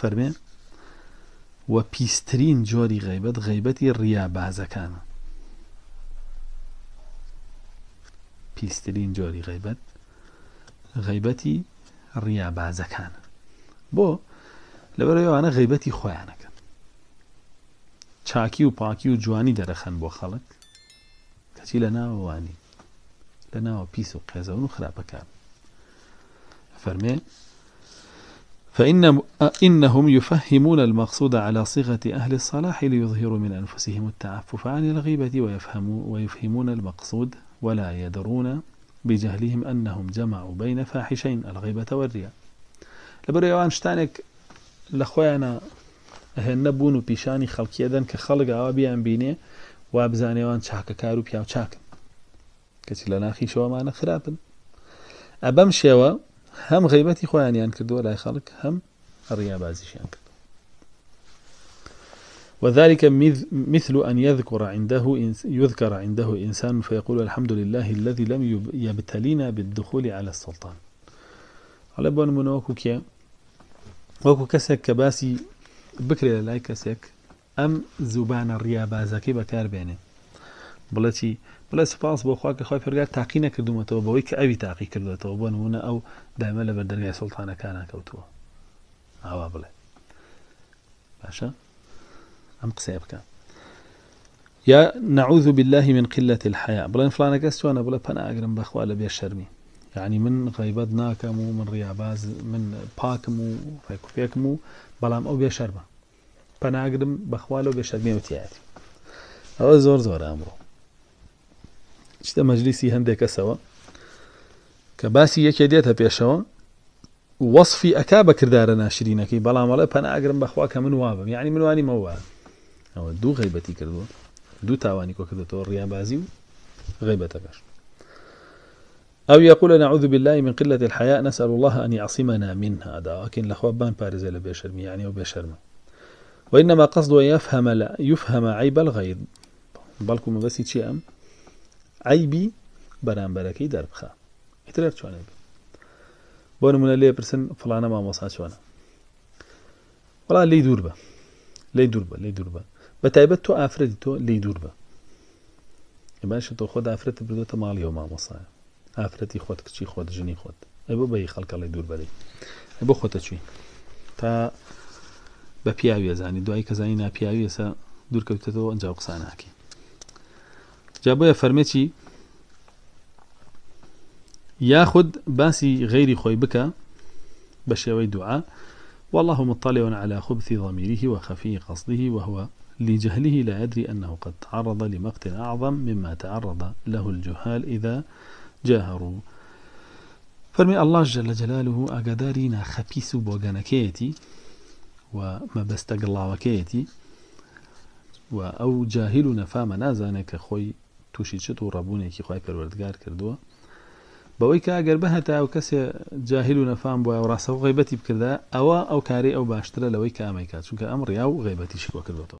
فەرمێ و پیسترین جۆری غیبەت غیبەتی ڕیابازەکانە پیسترین جۆری غیبەت غیبەتی ڕیابازەکانە بۆ لەبەرەوەوانە غیبەتی خۆیانەکەن. چاکی و پاکی و جوانی دەرەخەن بۆ خەڵک. کەچی لە ناوەوانی لە ناوە پیس و قێزەون و خراپەکان. فەرمێ فإن إنهم يفهمون المقصود على صيغة أهل الصلاح ليظهروا من أنفسهم التعفف عن الغيبة ويفهموا ويفهمون المقصود ولا يدرون بجهلهم أنهم جمعوا بين فاحشين الغيبة والرياء. لبريوان شتانك لخوينا هێن نەبوون و پیشانی خەڵکیەدەن کە خەڵک ئاوا بیان بینێ وا بزانێوان چاکەکار و پیا چاکن. کەچی ئەبەم شێوە هەم غیبەتی خۆیانیان کردووە لای خەڵک هەم ڕیابازیشیان کرد وذلك مثل أن يذكر عنده يذكر عنده إنسان فيقول الحمد لله الذي لم يبتلينا بالدخول على السلطان. على بون منوكو كي وكو كسك كباسي بکرێ لای کەسێک ئەم زوبانە ڕیابازەکەی بەکار بێنێ بڵەتی بڵێ سپاس بۆ خوا کە خۆی پرگار تاقی نەکردومەتەوە بەوەی کە ئەوی تاقی کردێتەوە بۆ نمونە ئەو دامە لە بەردەرگای سڵتانەکان کەوتووە. ئاوا بڵێ. باشە؟ ئەم قسە بکە. یا نعوذ بالله من قلة الحياة بڵێن فلانە کەس چۆنە؟ بڵێ پەنا ئەگرم بەخوا لە بێ شەرمی يعني من غیبەت ناکەم و من ڕیاباز من پاکم و ڕێکوپێکم و بەڵام ئەو بێ شەرمە پەناگرم بەخوالەوە بێ شەرمێوتیاتی ئەوە زۆر زۆر ئەمڕۆ. شتە مەجلیسی هەندێک کەسەوە کە باسی یەکێ دێتە پێشەوە وەصفی ئەکا بەکردارە ناشرینەکەی بەڵامەڵە پەناگرم بەخوا کە من وابم. یعنی منوانی مەوە. ئەوە دوو غیبەتی کردووە. دوو تاوانی کۆ کردێتەوە ڕیابازی و غیبەتەکەش أو يقول نعوذ بالله من قلة الحياء نسأل الله أن يعصمنا من هذا لكن لخوبان بارز لبشر يعني وبشرمه وإنما قصد يفهم لا يفهم عيب الغيظ. بلكم بس شيء عیبی بەرامبەرەکەی دەربخە. هیتلەر چۆنێ بۆ نمونە لێ پرسن فلانە مامۆسا چۆنە؟ وڵا لی دوور بە. لی دوور بە لی دوور بە. بە تایبەت تۆ ئافرەتی تۆ لی دوور بە. باشە تۆ خۆت ئافرەتی بردوتە ماڵیەوە مامۆسایە. ئافرەتی خۆت کچی خۆت ژنی خۆت. ئە بۆ بەی خەڵکە لی دوور بەری بۆ خۆتە چوی؟ تا بە پیاویە زانی دوای کەزانی ناپیاوی ئێسا دوورکەوتێتەوە ئەنج قساناکی. جا بۆیە فەرمێکی یاخود باسی غیری خۆی بکە بە شێوەی والله مطلع على خبث ضميره وخفي قصده وهو لجهله لا يدري أنه قد تعرض لمقت أعظم مما تعرض له الجهال إذا جاهروا. فرمي الله جل جلاله ئاگاداری ناخەپیس و بۆگەنەکەیەتی و مەبەستە گڵاوەکەیەتی و ئەو جاهیل و نەفامە نازانێت کە خۆی تووشی چت و ڕەبوونێکی خی پەروەردگار کردووە. بەوەی کە ئەگەر بەهتا ئەو کەسێ جاهیل و نەفام بووە و ڕاستە و غیبەتی بکردا ئەوە ئەو کاری ئەو باشترە لەوەی کامەیکات چونکە ئەم ڕیا و غیبەتی شکوە کردوەوە